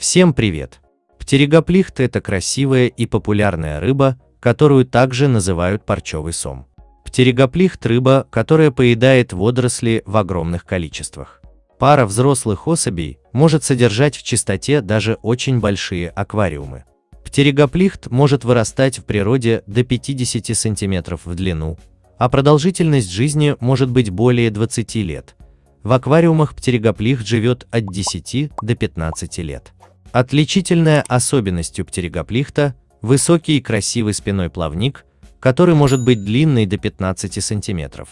Всем привет! Птеригоплихт – это красивая и популярная рыба, которую также называют парчевый сом. Птеригоплихт – рыба, которая поедает водоросли в огромных количествах. Пара взрослых особей может содержать в чистоте даже очень большие аквариумы. Птеригоплихт может вырастать в природе до 50 см в длину, а продолжительность жизни может быть более 20 лет. В аквариумах птеригоплихт живет от 10 до 15 лет. Отличительная особенность у птеригоплихта – высокий и красивый спиной плавник, который может быть длинный до 15 см.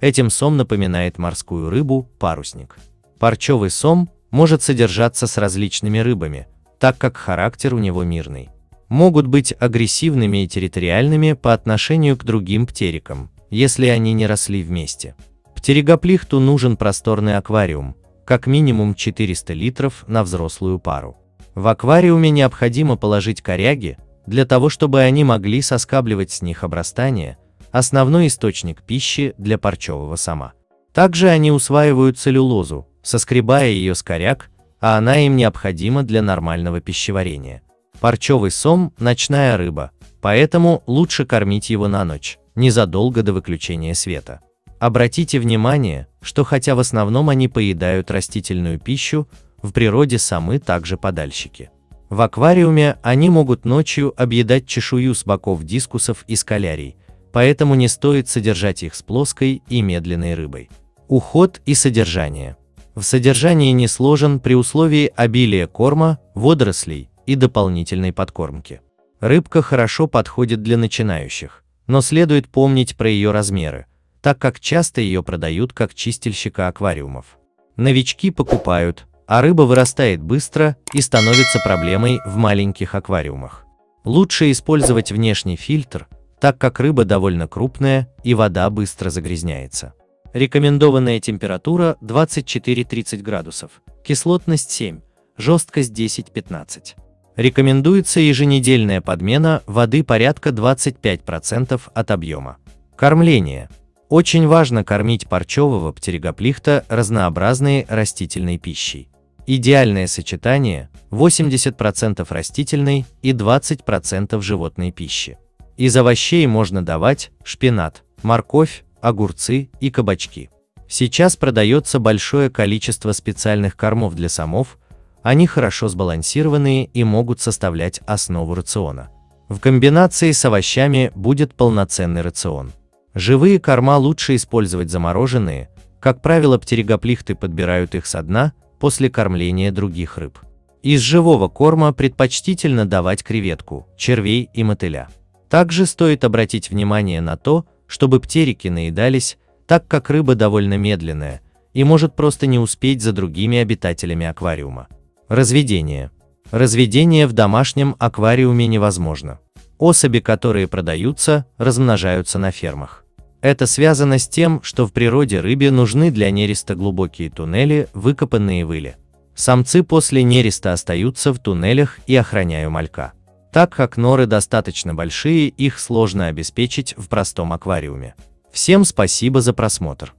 Этим сом напоминает морскую рыбу – парусник. Парчевый сом может содержаться с различными рыбами, так как характер у него мирный. Могут быть агрессивными и территориальными по отношению к другим птерикам, если они не росли вместе. Птеригоплихту нужен просторный аквариум, как минимум 400 литров на взрослую пару. В аквариуме необходимо положить коряги, для того чтобы они могли соскабливать с них обрастание, основной источник пищи для парчевого сома. Также они усваивают целлюлозу, соскребая ее с коряг, а она им необходима для нормального пищеварения. Парчевый сом – ночная рыба, поэтому лучше кормить его на ночь, незадолго до выключения света. Обратите внимание, что хотя в основном они поедают растительную пищу, в природе самы также подальщики. В аквариуме они могут ночью объедать чешую с боков дискусов и скалярий, поэтому не стоит содержать их с плоской и медленной рыбой. Уход и содержание. В содержании не сложен при условии обилия корма, водорослей и дополнительной подкормки. Рыбка хорошо подходит для начинающих, но следует помнить про ее размеры, так как часто ее продают как чистильщика аквариумов. Новички покупают, а рыба вырастает быстро и становится проблемой в маленьких аквариумах. Лучше использовать внешний фильтр, так как рыба довольно крупная и вода быстро загрязняется. Рекомендованная температура 24-30 градусов, кислотность 7, жесткость 10-15. Рекомендуется еженедельная подмена воды порядка 25% от объема. Кормление. Очень важно кормить парчевого птеригоплихта разнообразной растительной пищей. Идеальное сочетание – 80% растительной и 20% животной пищи. Из овощей можно давать шпинат, морковь, огурцы и кабачки. Сейчас продается большое количество специальных кормов для самов, они хорошо сбалансированные и могут составлять основу рациона. В комбинации с овощами будет полноценный рацион. Живые корма лучше использовать замороженные, как правило птеригоплихты подбирают их со дна, после кормления других рыб. Из живого корма предпочтительно давать креветку, червей и мотыля. Также стоит обратить внимание на то, чтобы птерики наедались, так как рыба довольно медленная и может просто не успеть за другими обитателями аквариума. Разведение. Разведение в домашнем аквариуме невозможно. Особи, которые продаются, размножаются на фермах. Это связано с тем, что в природе рыбе нужны для нереста глубокие туннели, выкопанные в иле. Самцы после нереста остаются в туннелях и охраняют малька. Так как норы достаточно большие, их сложно обеспечить в простом аквариуме. Всем спасибо за просмотр.